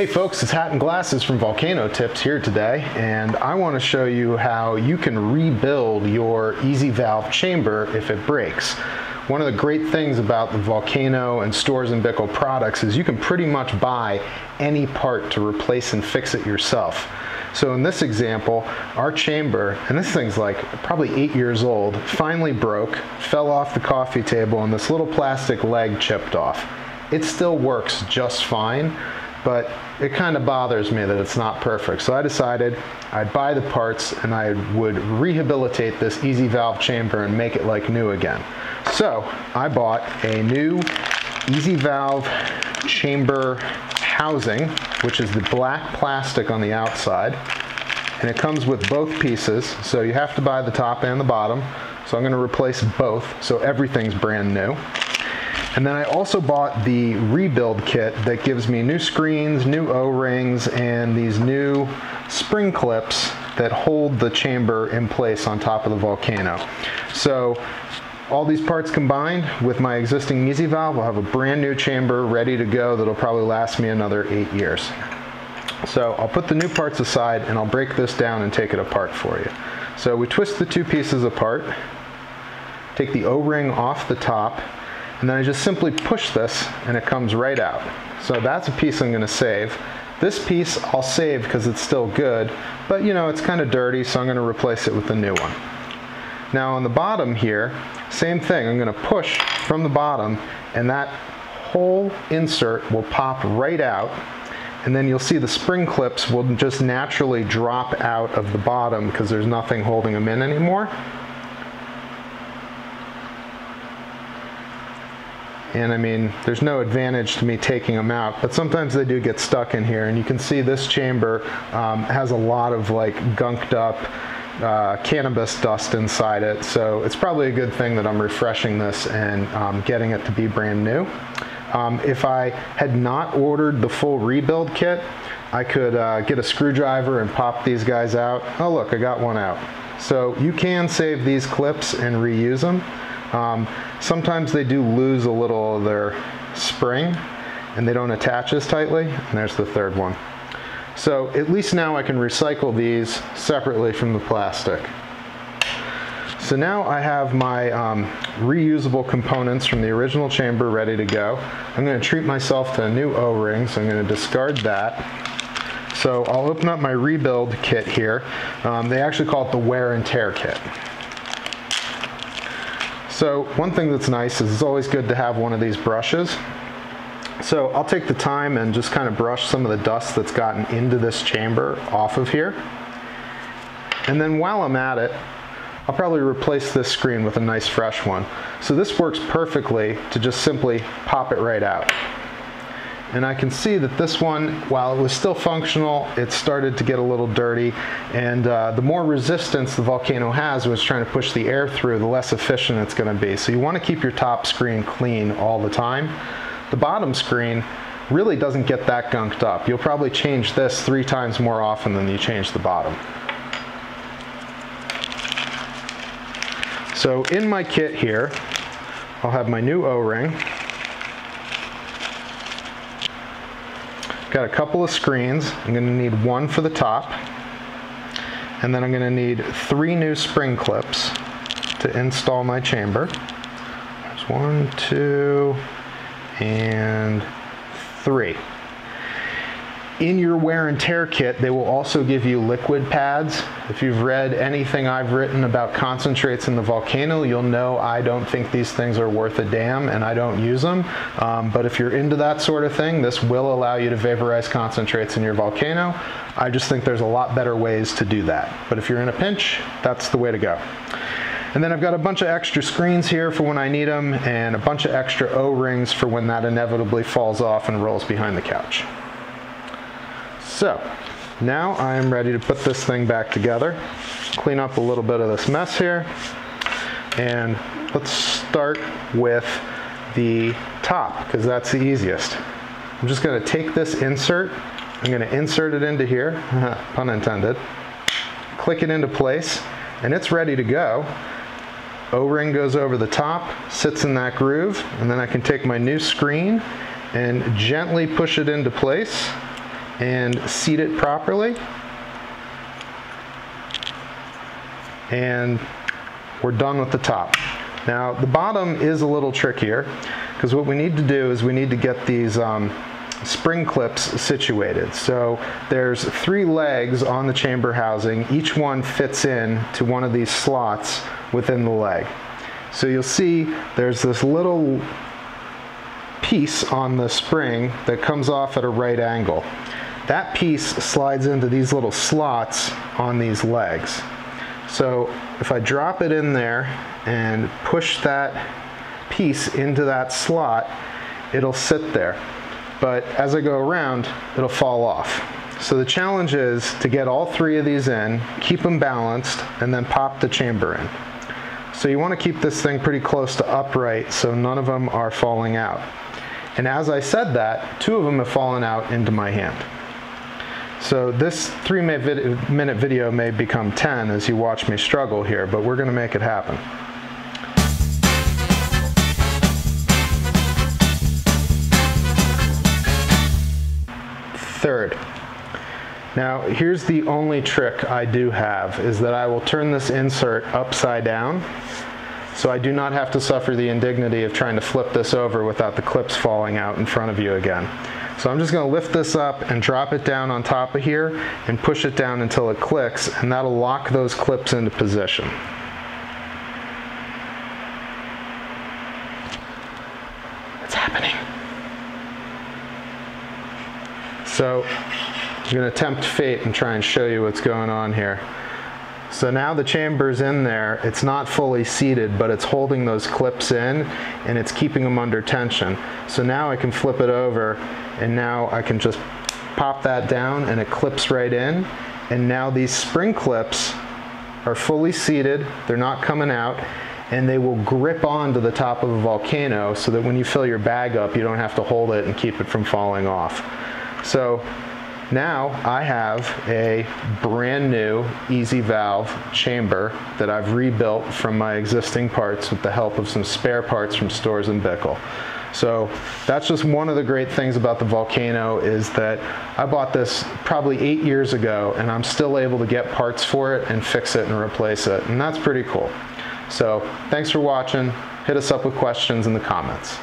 Hey folks, it's Hat and Glasses from Volcano Tips here today, and I want to show you how you can rebuild your easy valve chamber if it breaks. One of the great things about the Volcano and Storz and Bickel products is you can pretty much buy any part to replace and fix it yourself. So in this example, our chamber, and this thing's like probably eight years old, finally broke, fell off the coffee table, and this little plastic leg chipped off. It still works just fine, but it kind of bothers me that it's not perfect. So I decided I'd buy the parts and I would rehabilitate this easy valve chamber and make it like new again. So I bought a new easy valve chamber housing, which is the black plastic on the outside. And it comes with both pieces, so you have to buy the top and the bottom. So I'm gonna replace both, so everything's brand new. And then I also bought the rebuild kit that gives me new screens, new O-rings, and these new spring clips that hold the chamber in place on top of the Volcano. So all these parts combined with my existing Easy Valve I'll have a brand new chamber ready to go that'll probably last me another eight years. So I'll put the new parts aside and I'll break this down and take it apart for you. So we twist the two pieces apart, take the O-ring off the top, and then I just simply push this and it comes right out. So that's a piece I'm gonna save. This piece I'll save because it's still good, but you know, it's kind of dirty, so I'm gonna replace it with a new one. Now on the bottom here, same thing, I'm gonna push from the bottom and that whole insert will pop right out and then you'll see the spring clips will just naturally drop out of the bottom because there's nothing holding them in anymore. And I mean, there's no advantage to me taking them out, but sometimes they do get stuck in here. And you can see this chamber um, has a lot of like gunked up uh, cannabis dust inside it. So it's probably a good thing that I'm refreshing this and um, getting it to be brand new. Um, if I had not ordered the full rebuild kit, I could uh, get a screwdriver and pop these guys out. Oh look, I got one out. So you can save these clips and reuse them. Um, sometimes they do lose a little of their spring and they don't attach as tightly. And there's the third one. So at least now I can recycle these separately from the plastic. So now I have my um, reusable components from the original chamber ready to go. I'm going to treat myself to a new O-ring, so I'm going to discard that. So I'll open up my rebuild kit here. Um, they actually call it the wear and tear kit. So one thing that's nice is it's always good to have one of these brushes. So I'll take the time and just kind of brush some of the dust that's gotten into this chamber off of here. And then while I'm at it, I'll probably replace this screen with a nice fresh one. So this works perfectly to just simply pop it right out. And I can see that this one, while it was still functional, it started to get a little dirty. And uh, the more resistance the Volcano has when it's trying to push the air through, the less efficient it's gonna be. So you wanna keep your top screen clean all the time. The bottom screen really doesn't get that gunked up. You'll probably change this three times more often than you change the bottom. So in my kit here, I'll have my new O-ring. Got a couple of screens. I'm going to need one for the top. And then I'm going to need three new spring clips to install my chamber. There's one, two, and three. In your wear and tear kit, they will also give you liquid pads. If you've read anything I've written about concentrates in the volcano, you'll know I don't think these things are worth a damn and I don't use them. Um, but if you're into that sort of thing, this will allow you to vaporize concentrates in your volcano. I just think there's a lot better ways to do that. But if you're in a pinch, that's the way to go. And then I've got a bunch of extra screens here for when I need them and a bunch of extra O-rings for when that inevitably falls off and rolls behind the couch. So now I am ready to put this thing back together, clean up a little bit of this mess here, and let's start with the top because that's the easiest. I'm just going to take this insert, I'm going to insert it into here, pun intended, click it into place, and it's ready to go. O-ring goes over the top, sits in that groove, and then I can take my new screen and gently push it into place and seat it properly. And we're done with the top. Now the bottom is a little trickier because what we need to do is we need to get these um, spring clips situated. So there's three legs on the chamber housing. Each one fits in to one of these slots within the leg. So you'll see there's this little piece on the spring that comes off at a right angle. That piece slides into these little slots on these legs. So if I drop it in there and push that piece into that slot, it'll sit there. But as I go around, it'll fall off. So the challenge is to get all three of these in, keep them balanced, and then pop the chamber in. So you want to keep this thing pretty close to upright so none of them are falling out. And as I said that, two of them have fallen out into my hand. So this three minute video may become 10 as you watch me struggle here, but we're gonna make it happen. Third, now here's the only trick I do have, is that I will turn this insert upside down so I do not have to suffer the indignity of trying to flip this over without the clips falling out in front of you again. So I'm just going to lift this up and drop it down on top of here and push it down until it clicks and that'll lock those clips into position. It's happening. So I'm going to tempt fate and try and show you what's going on here. So now the chamber's in there, it's not fully seated, but it's holding those clips in and it's keeping them under tension. So now I can flip it over and now I can just pop that down and it clips right in. And now these spring clips are fully seated, they're not coming out, and they will grip onto the top of a volcano so that when you fill your bag up, you don't have to hold it and keep it from falling off. So now I have a brand new easy valve chamber that I've rebuilt from my existing parts with the help of some spare parts from Storz and Bickel. So that's just one of the great things about the Volcano is that I bought this probably eight years ago and I'm still able to get parts for it and fix it and replace it. And that's pretty cool. So thanks for watching. Hit us up with questions in the comments.